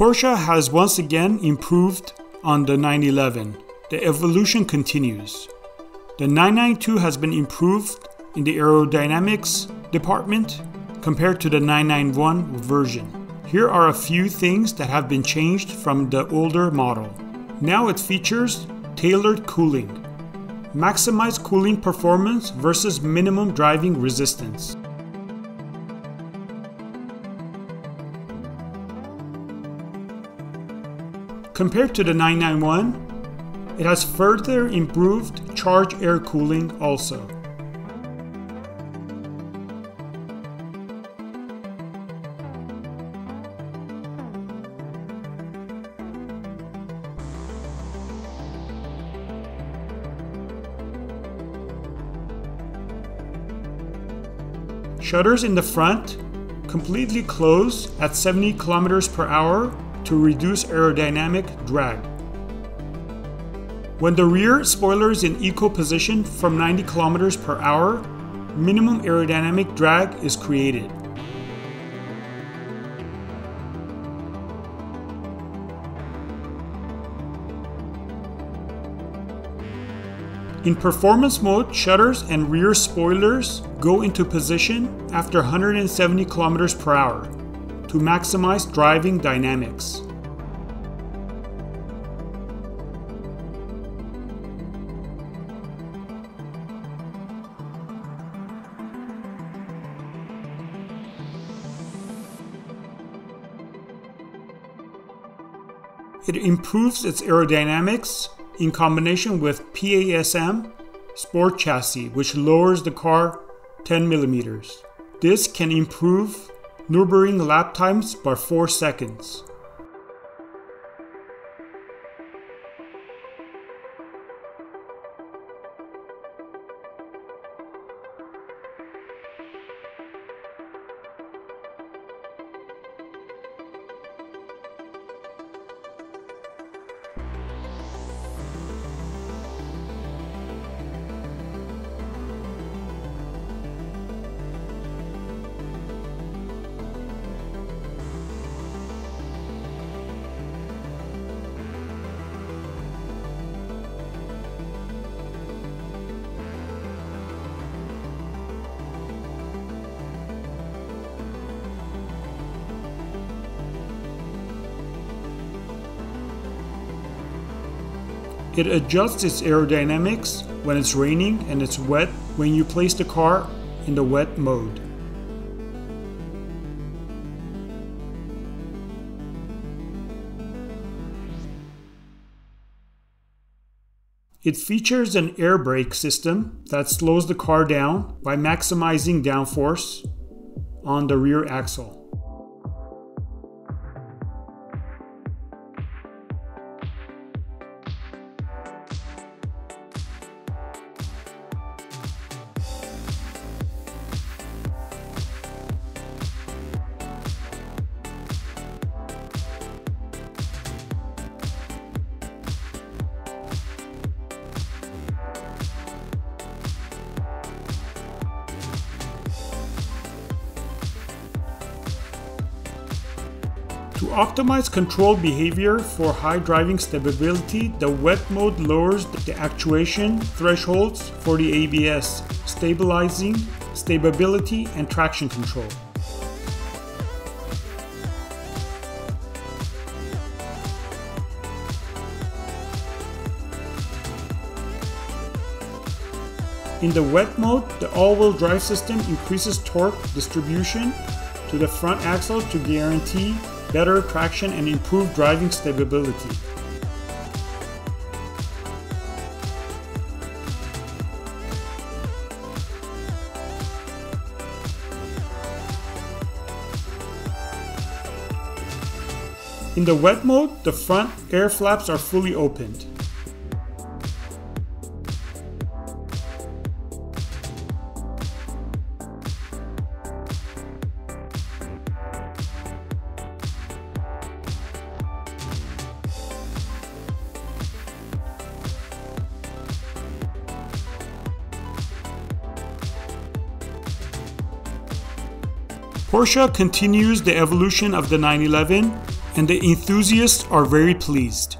Porsche has once again improved on the 911. The evolution continues. The 992 has been improved in the aerodynamics department compared to the 991 version. Here are a few things that have been changed from the older model. Now it features tailored cooling, maximize cooling performance versus minimum driving resistance. Compared to the 991, it has further improved charge air cooling also. Shutters in the front completely close at 70 km per hour to reduce aerodynamic drag. When the rear spoiler is in eco position from 90 km per hour, minimum aerodynamic drag is created. In performance mode, shutters and rear spoilers go into position after 170 km per hour to maximize driving dynamics. It improves its aerodynamics in combination with PASM Sport Chassis, which lowers the car 10 millimeters. This can improve Nürburgring lap times by 4 seconds. It adjusts its aerodynamics when it's raining and it's wet when you place the car in the wet mode. It features an air brake system that slows the car down by maximizing downforce on the rear axle. To optimize control behavior for high driving stability, the wet mode lowers the actuation thresholds for the ABS, stabilizing stability and traction control. In the wet mode, the all-wheel drive system increases torque distribution to the front axle to guarantee better traction and improved driving stability. In the wet mode, the front air flaps are fully opened. Porsche continues the evolution of the 911 and the enthusiasts are very pleased.